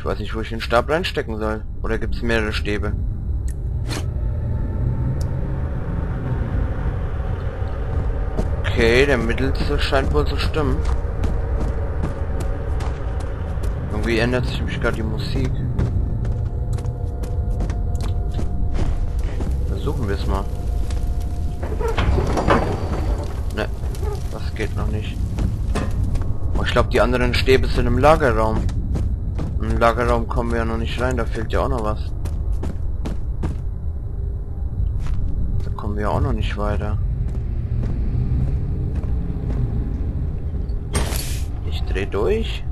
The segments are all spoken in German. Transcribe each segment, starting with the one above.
Ich weiß nicht, wo ich den Stab reinstecken soll. Oder gibt es mehrere Stäbe? Okay, der mittelste scheint wohl zu stimmen. Irgendwie ändert sich mich gerade die Musik. Versuchen wir es mal. Ne, das geht noch nicht. Oh, ich glaube, die anderen Stäbe sind im Lagerraum. Im Lagerraum kommen wir ja noch nicht rein, da fehlt ja auch noch was. Da kommen wir auch noch nicht weiter. Ich dreh durch.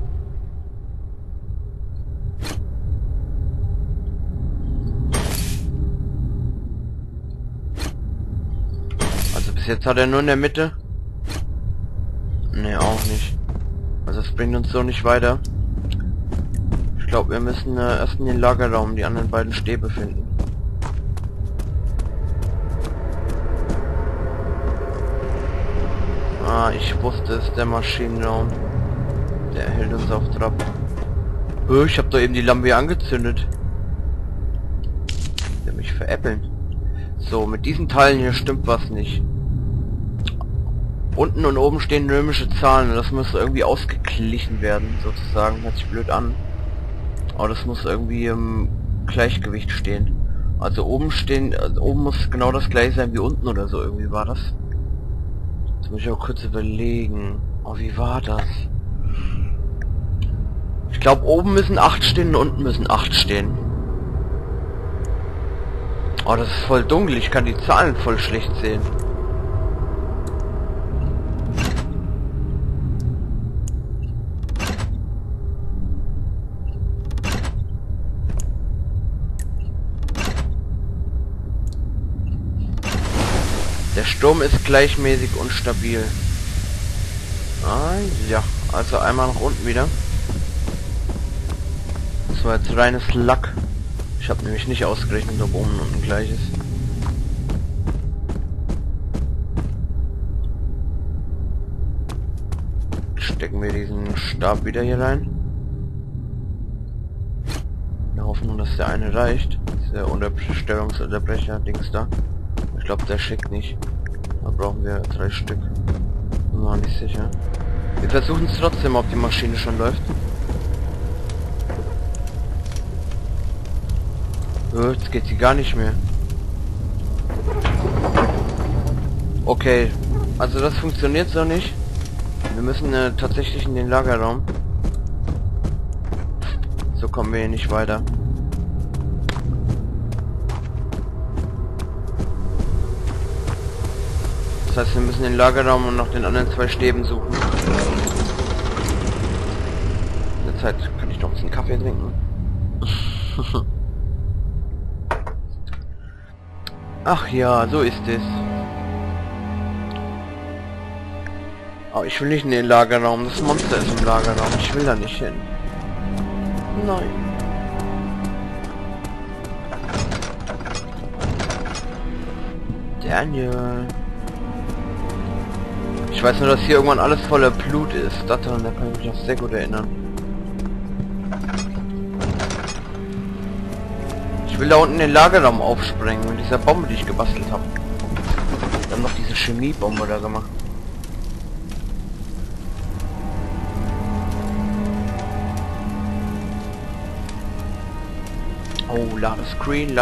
Also bis jetzt hat er nur in der Mitte. Ne, auch nicht. Also es bringt uns so nicht weiter. Ich glaube, wir müssen äh, erst in den Lagerraum die anderen beiden Stäbe finden. Ah, ich wusste es, der Maschinenraum. Der hält uns auf Trab. Oh, ich habe doch eben die Lampe angezündet. Der mich veräppeln. So, mit diesen Teilen hier stimmt was nicht. Unten und oben stehen römische Zahlen das muss irgendwie ausgeglichen werden, sozusagen. Hört sich blöd an. Aber das muss irgendwie im Gleichgewicht stehen. Also oben stehen, also oben muss genau das gleiche sein wie unten oder so, irgendwie war das. Jetzt muss ich auch kurz überlegen. Oh, wie war das? Ich glaube, oben müssen 8 stehen und unten müssen 8 stehen. Oh, das ist voll dunkel. Ich kann die Zahlen voll schlecht sehen. Sturm ist gleichmäßig und stabil. Ah, ja. Also einmal nach unten wieder. Das war jetzt reines Lack. Ich habe nämlich nicht ausgerechnet, ob oben und unten gleich ist. Stecken wir diesen Stab wieder hier rein. In der Hoffnung, dass der eine reicht. Der Unterstellungsunterbrecher, Dings da. Ich glaube, der schickt nicht. Brauchen wir drei Stück. Mir nicht sicher. Wir versuchen es trotzdem, ob die Maschine schon läuft. Jetzt geht sie gar nicht mehr. Okay, also das funktioniert so nicht. Wir müssen äh, tatsächlich in den Lagerraum. So kommen wir hier nicht weiter. Heißt, wir müssen den Lagerraum und nach den anderen zwei Stäben suchen. In der Zeit kann ich noch ein bisschen Kaffee trinken. Ach ja, so ist es. Aber ich will nicht in den Lagerraum. Das Monster ist im Lagerraum. Ich will da nicht hin. Nein. Daniel. Ich weiß nur, dass hier irgendwann alles voller Blut ist. Daran da kann ich mich noch sehr gut erinnern. Ich will da unten den Lagerraum aufsprengen mit dieser Bombe, die ich gebastelt habe. Dann noch diese Chemiebombe da gemacht. Oh, lade Screen,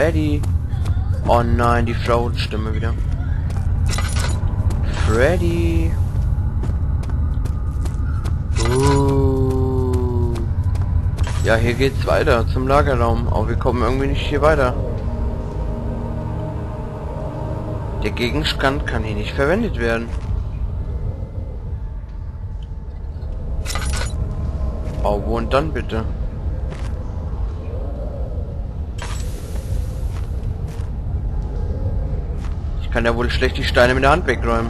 Freddy. Oh nein, die Frauenstimme wieder. Freddy. Uh. Ja, hier geht's weiter zum Lagerraum. Aber wir kommen irgendwie nicht hier weiter. Der Gegenstand kann hier nicht verwendet werden. Oh, wo und dann bitte? Ich kann ja wohl schlecht die Steine mit der Hand wegräumen.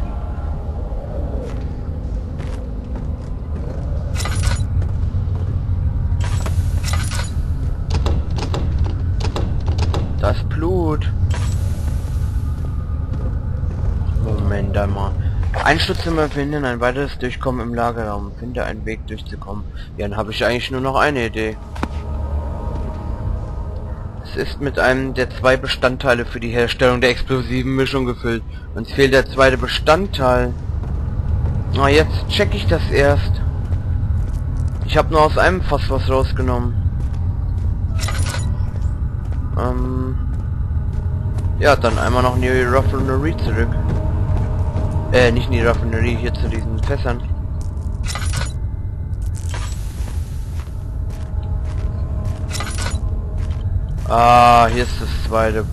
Das Blut. Moment einmal. Einsturzimmer verhindern ein weiteres Durchkommen im Lagerraum. Finde einen Weg durchzukommen. Ja, dann habe ich eigentlich nur noch eine Idee. Es ist mit einem der zwei Bestandteile für die Herstellung der explosiven Mischung gefüllt. Uns fehlt der zweite Bestandteil. Na, jetzt check ich das erst. Ich habe nur aus einem Fass was rausgenommen. Ähm ja, dann einmal noch in die Raffinerie zurück. Äh, nicht in die Raffinerie, hier zu diesen Fässern. Ah, hier ist das zweite.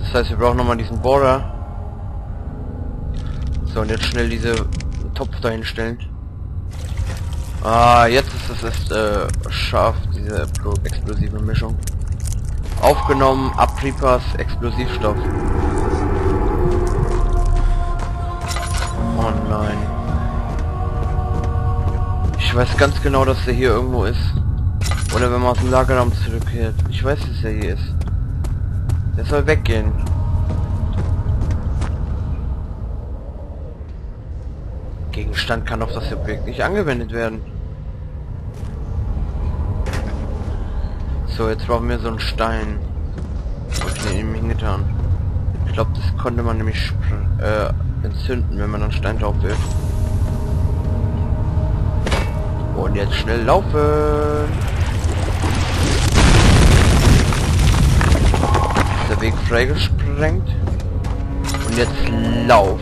Das heißt, wir brauchen nochmal diesen Bohrer. So, und jetzt schnell diese Topf dahin stellen. Ah, jetzt ist es ist, äh, scharf, diese explosive Mischung. Aufgenommen, Abripas, Explosivstoff. Oh nein. Weiß ganz genau, dass der hier irgendwo ist. Oder wenn man aus dem Lagerraum zurückkehrt. Ich weiß, dass er hier ist. Der soll weggehen. Gegenstand kann auf das Objekt nicht angewendet werden. So, jetzt brauchen wir so einen Stein. Was ich ihm hingetan. Ich glaube, das konnte man nämlich äh, entzünden, wenn man einen Stein drauf wirft. Und jetzt schnell laufen. Der Weg freigesprengt. Und jetzt lauf.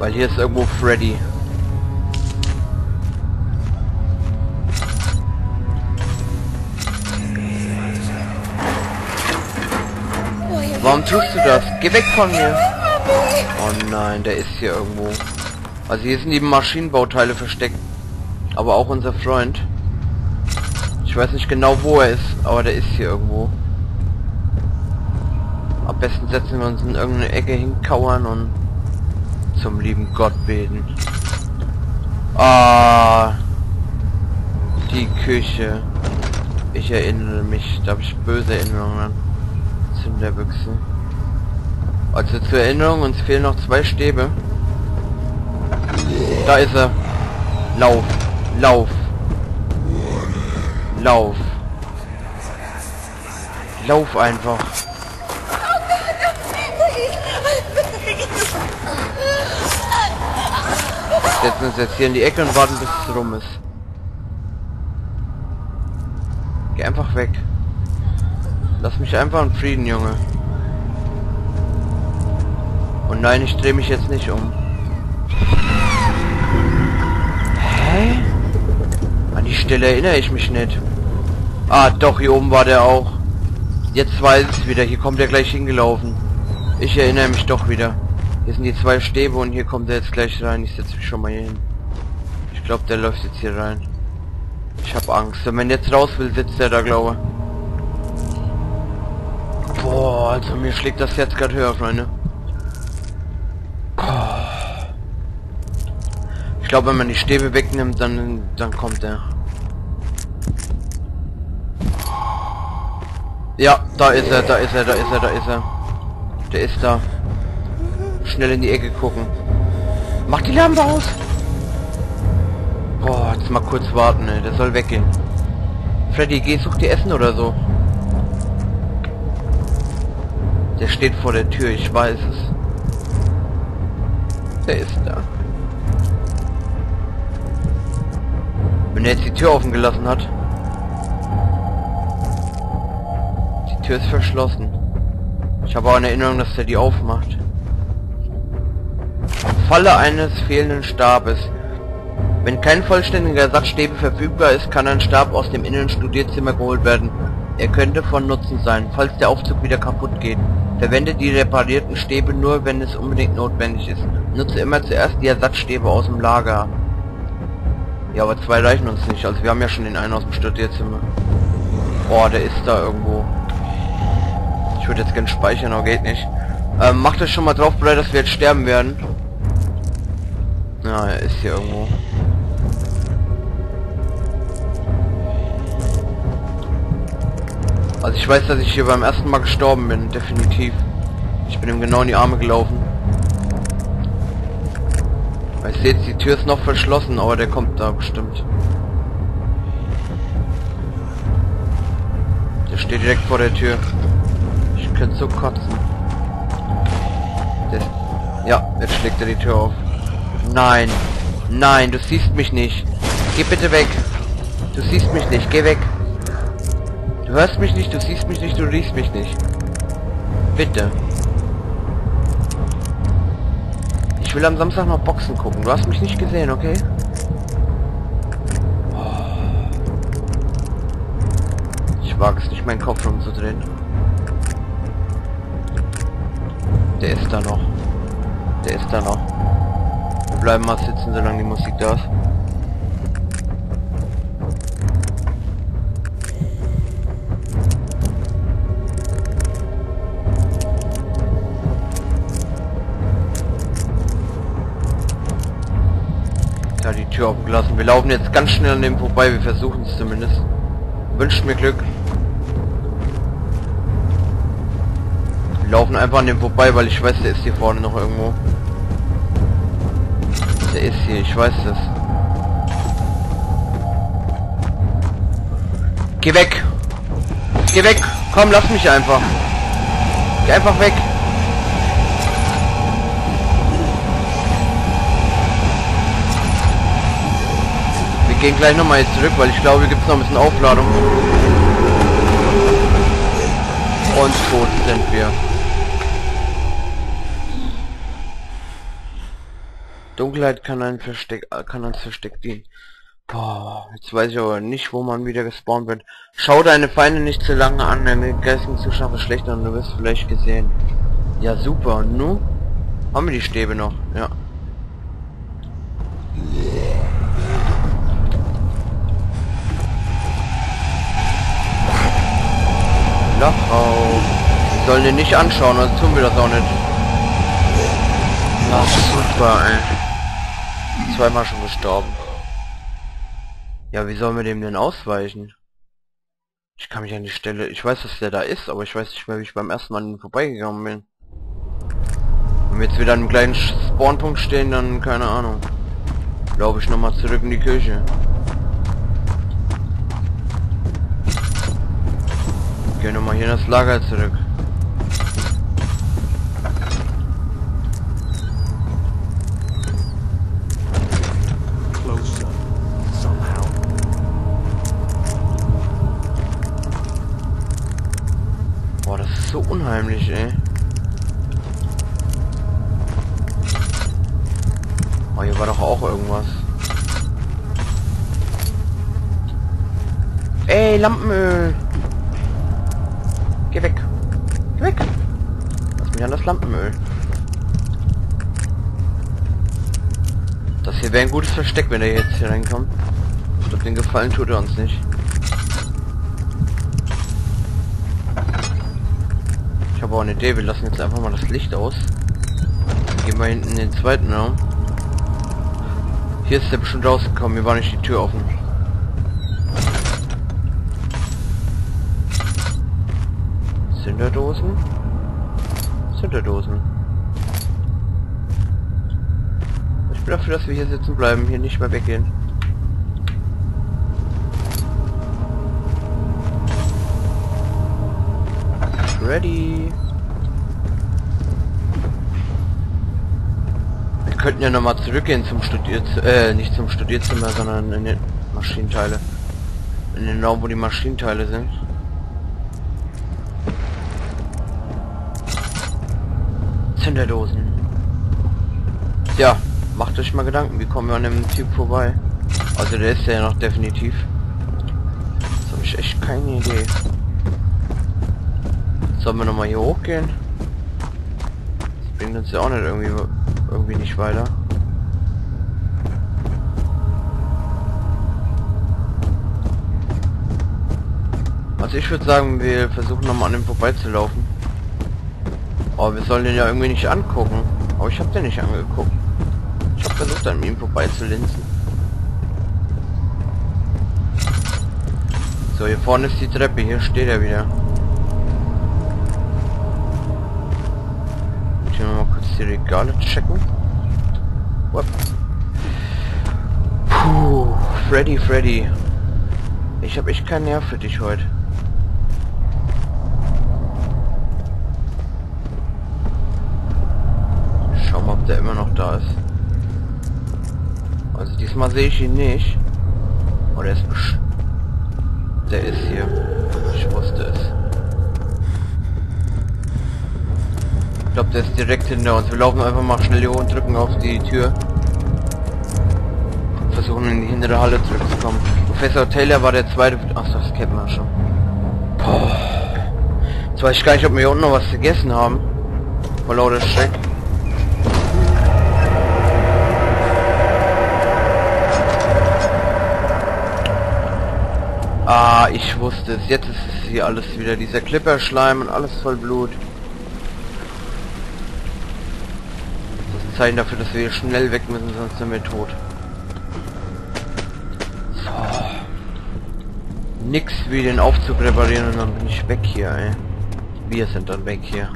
Weil hier ist irgendwo Freddy. Warum tust du das? Geh weg von mir! Oh nein, der ist hier irgendwo. Also hier sind die Maschinenbauteile versteckt. Aber auch unser Freund. Ich weiß nicht genau, wo er ist, aber der ist hier irgendwo. Am besten setzen wir uns in irgendeine Ecke hinkauern und zum lieben Gott beten. Ah, die Küche. Ich erinnere mich, da habe ich böse Erinnerungen in der Büchse. Also zur Erinnerung, uns fehlen noch zwei Stäbe. Da ist er. Lauf. Lauf. Lauf. Lauf einfach. Setzen uns jetzt hier in die Ecke und warten bis es rum ist. Geh einfach weg. Lass mich einfach in Frieden, Junge. Und nein, ich drehe mich jetzt nicht um. Hä? Stelle erinnere ich mich nicht. Ah, doch, hier oben war der auch. Jetzt weiß ich wieder. Hier kommt er gleich hingelaufen. Ich erinnere mich doch wieder. Hier sind die zwei Stäbe und hier kommt er jetzt gleich rein. Ich setze mich schon mal hier hin. Ich glaube, der läuft jetzt hier rein. Ich habe Angst. Wenn man jetzt raus will, sitzt er da, glaube ich. Boah, also mir schlägt das jetzt gerade höher, Freunde. Ich glaube, wenn man die Stäbe wegnimmt, dann, dann kommt er. Ja, da ist er, da ist er, da ist er, da ist er. Der ist da. Schnell in die Ecke gucken. Mach die Lampe aus! Boah, jetzt mal kurz warten, ey. Der soll weggehen. Freddy, geh, such dir Essen oder so. Der steht vor der Tür, ich weiß es. Der ist da. Wenn er jetzt die Tür offen gelassen hat. Die Tür ist verschlossen. Ich habe auch eine Erinnerung, dass er die aufmacht. Falle eines fehlenden Stabes. Wenn kein vollständiger Satz verfügbar ist, kann ein Stab aus dem inneren Studierzimmer geholt werden. Er könnte von Nutzen sein, falls der Aufzug wieder kaputt geht. Verwende die reparierten Stäbe nur, wenn es unbedingt notwendig ist. Nutze immer zuerst die Ersatzstäbe aus dem Lager. Ja, aber zwei reichen uns nicht. Also wir haben ja schon den einen aus dem Studierzimmer. Boah, der ist da irgendwo. Ich würde jetzt gerne speichern, aber geht nicht. Ähm, macht euch schon mal drauf bereit, dass wir jetzt sterben werden. Ja, er ist hier irgendwo. Also ich weiß, dass ich hier beim ersten Mal gestorben bin, definitiv. Ich bin ihm genau in die Arme gelaufen. Ich sehe jetzt, die Tür ist noch verschlossen, aber der kommt da bestimmt. Der steht direkt vor der Tür. Ich könnte so kotzen. Der, ja, jetzt schlägt er die Tür auf. Nein. Nein, du siehst mich nicht. Geh bitte weg. Du siehst mich nicht. Geh weg. Du hörst mich nicht, du siehst mich nicht, du riechst mich nicht. Bitte. Ich will am Samstag noch Boxen gucken. Du hast mich nicht gesehen, okay? Ich wage es nicht, meinen Kopf rumzudrehen. Der ist da noch. Der ist da noch. Wir bleiben mal sitzen, solange die Musik da ist. Tür offen gelassen. Wir laufen jetzt ganz schnell an dem vorbei. Wir versuchen es zumindest. Wünscht mir Glück. Wir laufen einfach an dem vorbei, weil ich weiß, der ist hier vorne noch irgendwo. Der ist hier, ich weiß das. Geh weg! Geh weg! Komm, lass mich einfach! Geh einfach weg! Gehen gleich nochmal jetzt zurück, weil ich glaube, hier gibt es noch ein bisschen Aufladung. Und tot sind wir. Dunkelheit kann ein Versteck, kann als Versteck dienen. Boah, jetzt weiß ich aber nicht, wo man wieder gespawnt wird. Schau deine Feinde nicht zu lange an, deine geistigen Zuschauer verschlechtern und du wirst vielleicht gesehen. Ja, super. Und nun haben wir die Stäbe noch. Ja. Dachau. Wir sollen den nicht anschauen, also tun wir das auch nicht. Na super, ey. Zweimal schon gestorben. Ja, wie sollen wir dem denn ausweichen? Ich kann mich an die Stelle... Ich weiß, dass der da ist, aber ich weiß nicht mehr, wie ich beim ersten Mal vorbeigegangen bin. Wenn wir jetzt wieder an dem gleichen Spawnpunkt stehen, dann keine Ahnung. Glaube ich nochmal zurück in die Kirche. Gehen wir mal hier in das Lager zurück. Boah, das ist so unheimlich, ey. Oh, hier war doch auch irgendwas. Ey, Lampenöl! Geh weg. Geh weg. Lass mich an das Lampenöl. Das hier wäre ein gutes Versteck, wenn er jetzt hier reinkommt. Ich glaube, den Gefallen tut er uns nicht. Ich habe auch eine Idee. Wir lassen jetzt einfach mal das Licht aus. Dann gehen wir hinten in den zweiten Raum. Hier ist er bestimmt rausgekommen. Hier war nicht die Tür offen. Zünderdosen? Zünderdosen. Ich bin dafür, dass wir hier sitzen bleiben, hier nicht mehr weggehen. Ready. Wir könnten ja nochmal zurückgehen zum Studierzimmer, äh, nicht zum Studierzimmer, sondern in den Maschinenteile. In den Raum, wo die Maschinenteile sind. Zünderdosen. Ja, macht euch mal Gedanken, wie kommen wir an dem Typ vorbei? Also der ist ja noch definitiv. Jetzt habe ich echt keine Idee. Sollen wir nochmal hier hochgehen? Das bringt uns ja auch nicht irgendwie irgendwie nicht weiter. Also ich würde sagen, wir versuchen nochmal an dem vorbeizulaufen. Oh, wir sollen den ja irgendwie nicht angucken. Aber ich habe den nicht angeguckt. Ich habe versucht, an ihm vorbei zu linsen. So, hier vorne ist die Treppe. Hier steht er wieder. Ich wir mal kurz die Regale checken. What? Puh, Freddy, Freddy. Ich habe echt keinen Nerv für dich heute. Der immer noch da ist. Also diesmal sehe ich ihn nicht. Oder ist Der ist hier. Ich wusste es. Ich glaube, der ist direkt hinter uns. Wir laufen einfach mal schnell hier und drücken auf die Tür. Versuchen in die hintere Halle zurückzukommen. Professor Taylor war der zweite... Ach, das kennt man schon. Boah. Jetzt weiß ich gar nicht, ob wir hier unten noch was gegessen haben. Vor lauter Schreck. Ah, ich wusste es. Jetzt ist es hier alles wieder. Dieser Clipperschleim und alles voll Blut. Das ist ein Zeichen dafür, dass wir hier schnell weg müssen, sonst sind wir tot. So. Nix wie den Aufzug reparieren und dann bin ich weg hier, ey. Wir sind dann weg hier.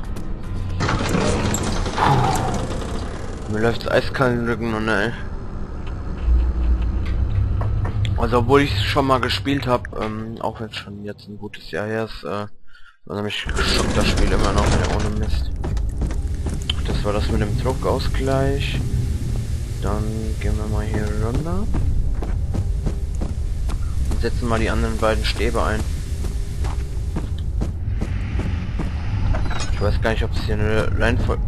Mir läuft's eiskalt den Rücken und ey. Also obwohl ich schon mal gespielt habe, ähm, auch wenn es schon jetzt ein gutes Jahr her ist, äh, also mich geschockt das Spiel immer noch ohne Mist. Das war das mit dem Druckausgleich. Dann gehen wir mal hier runter. Und setzen mal die anderen beiden Stäbe ein. Ich weiß gar nicht, ob es hier eine Reihenfolge...